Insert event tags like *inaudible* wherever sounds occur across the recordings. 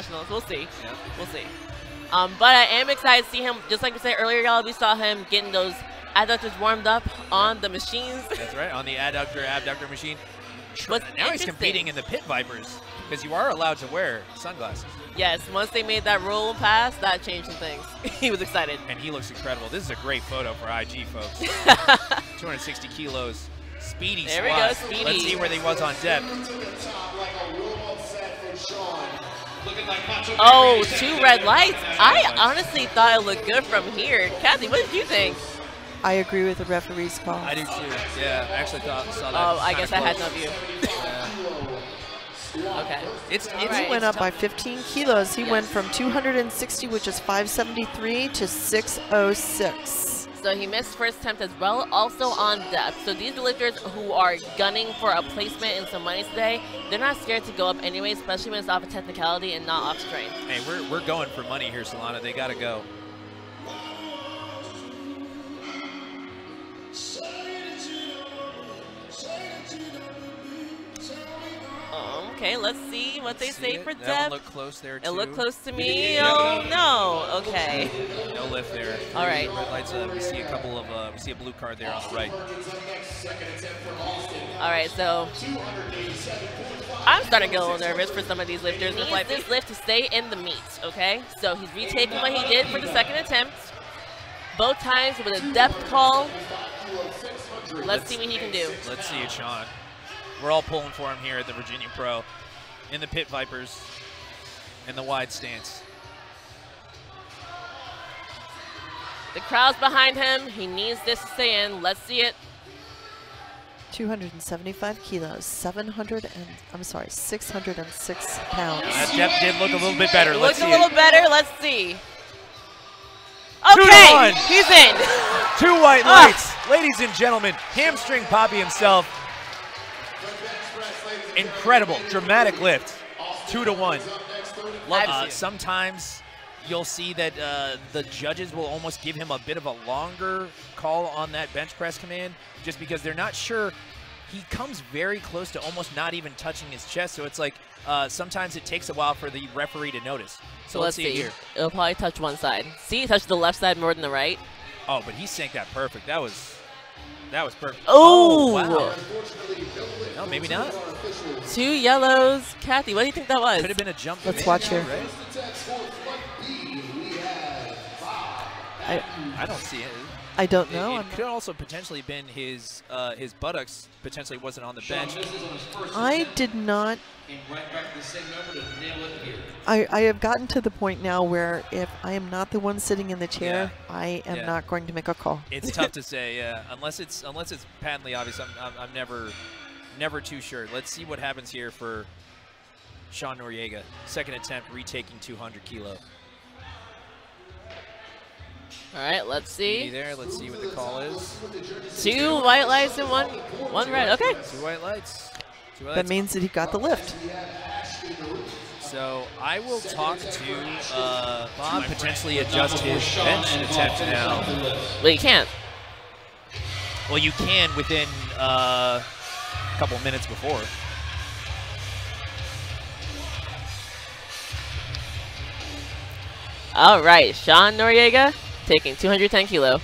nationals. We'll see. Yeah. We'll see. Um, but I am excited to see him. Just like we said earlier, y'all, we saw him getting those adductors warmed up on the machines. That's right, on the adductor abductor machine. But now he's competing in the Pit Vipers because you are allowed to wear sunglasses. Yes, once they made that rule pass, that changed some things. *laughs* he was excited. And he looks incredible. This is a great photo for IG, folks. *laughs* 260 kilos, speedy There squat. we go, speedy. Let's see where he was on depth. Oh, two red lights. I honestly thought it looked good from here. Cathy, what did you think? I agree with the referee's call. I do too. Yeah, I actually thought saw that. Oh, I kinda guess I had no view. Okay. It's it's right. He went it's up by 15 kilos. He went from 260, which is 573, to 606. So he missed first attempt as well, also on depth. So these lifters who are gunning for a placement and some money today, they're not scared to go up anyway, especially when it's off a technicality and not off strength. Hey, we're we're going for money here, Solana. They gotta go. Okay, let's see what they See say it? for That one depth. looked close there too. It too. looked close to me. Yeah. Oh no. Okay. No lift there. All right. Red lights. Uh, we see a couple of. Uh, we see a blue card there on the right. All right, so I'm starting to get a little nervous for some of these lifters. It's like this lift to stay in the meet, okay? So he's retaking what he did for the second attempt. Both times with a depth call. Let's see what he can do. Let's see it, Sean. We're all pulling for him here at the Virginia Pro, in the Pit Vipers, in the wide stance. The crowd's behind him. He needs this to stay in. Let's see it. 275 kilos, 700 and I'm sorry, 606 pounds. That depth did look a little bit better. It Let's looks see a little it. better. Let's see. Two Okay, one. he's in. Two white Ah. lights. Ladies and gentlemen, Hamstring Poppy himself. Incredible, dramatic lift. Two to one. Love Uh, sometimes you'll see that uh, the judges will almost give him a bit of a longer call on that bench press command just because they're not sure. He comes very close to almost not even touching his chest, so it's like uh, sometimes it takes a while for the referee to notice. So, So let's see it see. here. It'll probably touch one side. See, it touched the left side more than the right. Oh, but he sank that perfect. That was that was perfect. Oh. wow. No, maybe not. Two yellows. Cathy, what do you think that was? Could have been a jump. Let's watch here. I, I don't see it. I don't know. It, I'm- could also potentially been his uh, his buttocks potentially wasn't on the bench. I did not. I, I have gotten to the point now where if I am not the one sitting in the chair, I am Yeah. not going to make a call. It's tough to say, yeah. Unless it's unless it's patently obvious, I'm, I'm, I'm never never too sure. Let's see what happens here for Sean Noriega. Second attempt, retaking 200 kilo. All right, let's Speedy see. there. Let's see what the call is. Two white lights and one one red. Okay. Two white lights. Two white That lights. means that he got the lift. So I will talk to uh, Bob, potentially adjust his bench attempt now. Well, you can't. Well, you can within uh, a couple minutes before. All right, Sean Noriega taking 210 kilo.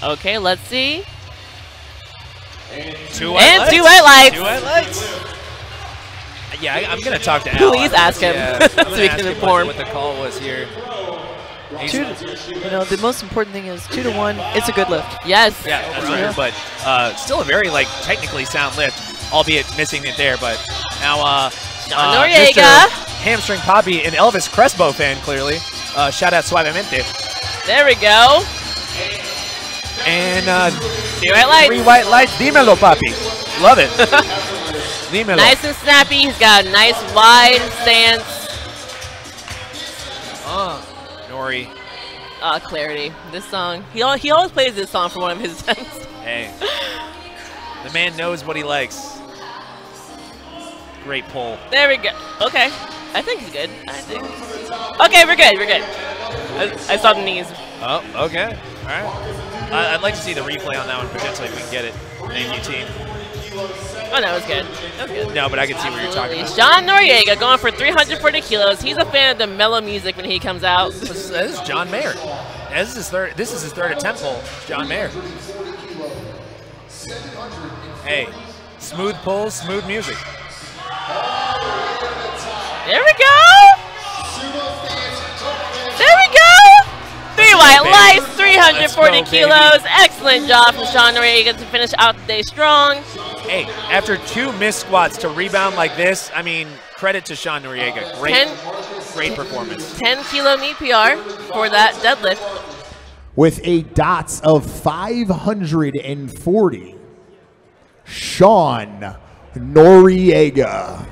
Okay, let's see. Two And two white lights. Two white lights. Yeah, I, I'm gonna talk to Al. Please ask him Yeah, *laughs* so we can what- inform. what the call was here. Two, you know, the most important thing is two to one. It's a good lift. Yes. Yeah, that's right. But uh, still a very like technically sound lift, albeit missing it there. But now uh, uh, Noriega. Mr. Hamstring Poppy, an Elvis Crespo fan, clearly. Uh, shout out Suavemente. There we go. And uh, Two white lights. three white lights. Dímelo, Papi. Love it. *laughs* Nice and snappy. He's got a nice wide stance. Uh, Nori. Ah, clarity. This song. He al- he always plays this song for one of his *laughs* attempts. Hey. The man knows what he likes. Great pull. There we go. Okay. I think he's good. I think. Okay, we're good. We're good. I, I saw the knees. Oh, okay. All right. I, I'd like to see the replay on that one potentially if we can get it. Thank you, team. Oh, that was good. That was good. No, but I can see what you're talking about. Sean Noriega going for 340 kilos. He's a fan of the mellow music when he comes out. This is, this is John Mayer. This is his third. This is his third attempt pull. John Mayer. Hey, smooth pulls, smooth music. There we go. There we go. Three white lights, 340 go, kilos. Excellent job from Sean Noriega to finish out the day strong. Hey, after two missed squats to rebound like this, I mean, credit to Sean Noriega. Great, Ten- great performance. 10 kilo meet PR for that deadlift. with a dots of 540. Sean Noriega.